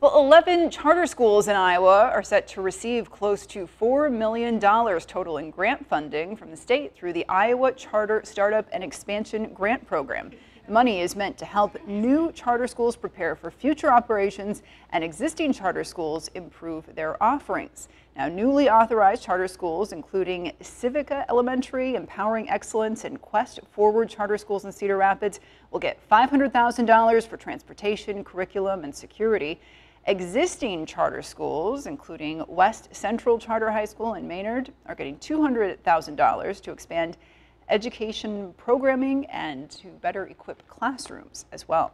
Well, 11 charter schools in Iowa are set to receive close to $4 million total in grant funding from the state through the Iowa Charter Startup and Expansion Grant Program. The money is meant to help new charter schools prepare for future operations and existing charter schools improve their offerings. Now, newly authorized charter schools, including Civica Elementary, Empowering Excellence, and Quest Forward Charter Schools in Cedar Rapids, will get $500,000 for transportation, curriculum, and security. Existing charter schools, including West Central Charter High School in Maynard, are getting $200,000 to expand education programming and to better equip classrooms as well.